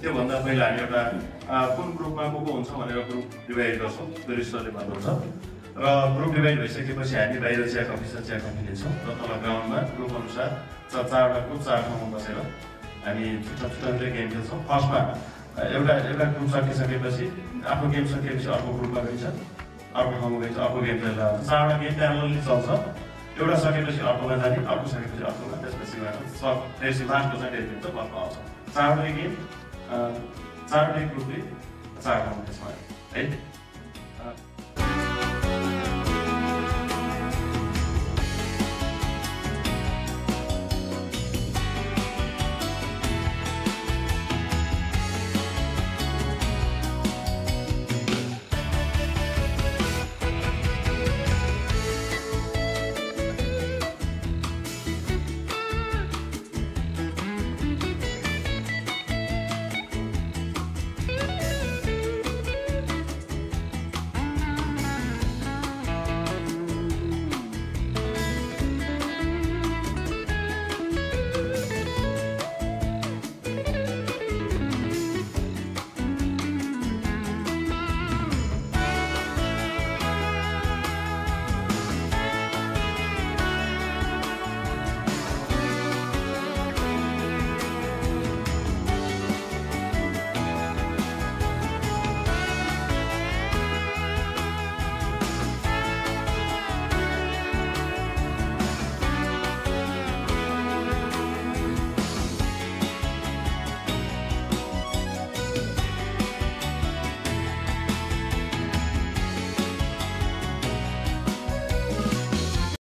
त्योभन्दा पहिला हामी एउटा कुन ग्रुपमा को को हुन्छ भनेर ग्रुप डिभाइड गर्छौँ त्यो रिस्टरले भन्नुहुन्छ र ग्रुप डिभाइड भइसकेपछि हामी बाहिर चिया कफी छ चिया कफी लिन्छौँ र तल ग्राउन्डमा ग्रुप अनुसार चा- चारवटा ग्रुप चार ठाउँमा बसेर हामी छुट्टा छुट्टा गेम खेल्छौँ फर्स्टमा एउटा एउटा ग्रुप सकिसकेपछि आफ्नो गेम सकिएपछि अर्को ग्रुपमा गइन्छ अर्को ठाउँमा गइन्छ अर्को गेम आउँछ चारवटा गेम प्यारलली चल्छ एउटा सकेपछि अर्कोमा जाने अर्को सकेपछि अर्कोमा त्यसपछि लास्टको चाहिँ डेट हुन्छ अर्को आउँछ चारवटै गेम चारवटै ग्रुपले ठाउँमा त्यसमा है